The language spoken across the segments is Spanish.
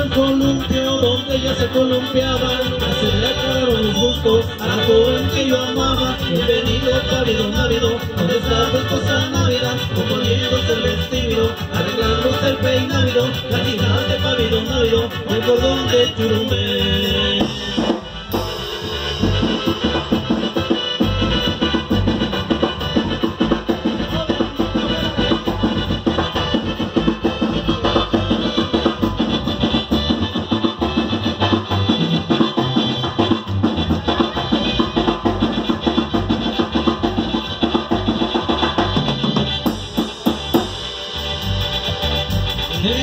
el columpio donde ya se columpiaba, así le aclararon los gustos a la joven que yo amaba. Bienvenido cálido návido, donde está tu esposa Navidad, componiéndose el vestido, arreglándose el peinávido, la hija de pavido návido, el cordón de churumel.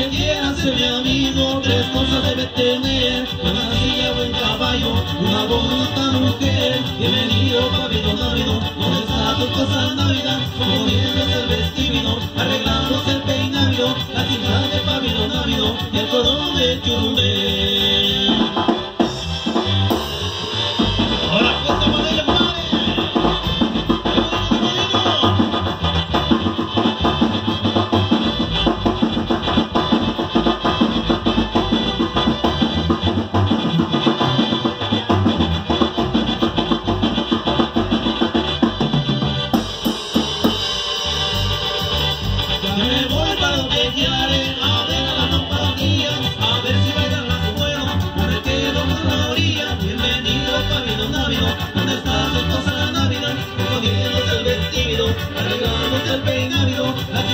El quiera ser mi amigo, tres cosas debe tener, una silla, buen caballo, una bonita mujer. Bienvenido, Pavido a ver a la compañía, a ver si bailan las buenos, me quedo en la orilla. Bienvenido, Pavido Navido, ¿dónde está tu esposa Navidad? Poniéndose el vestido, arreglándose el peinado, la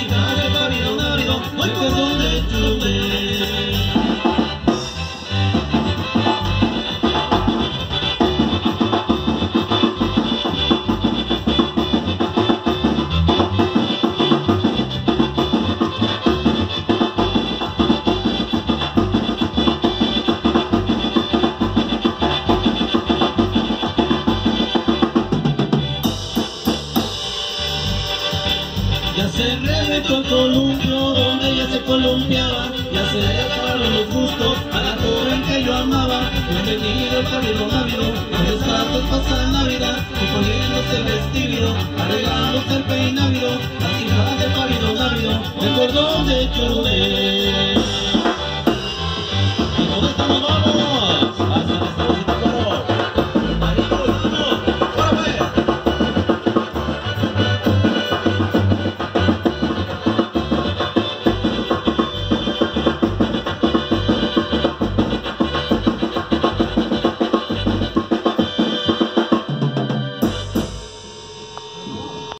se reventó columpio donde ella se columpiaba, le acabaron los gustos a la joven que yo amaba. Bienvenido el pálido návido, donde está tu esposa en Navidad, y poniéndose el vestido, arreglándose el peinado, las hijas del pálido návido, el cordón de churumbe.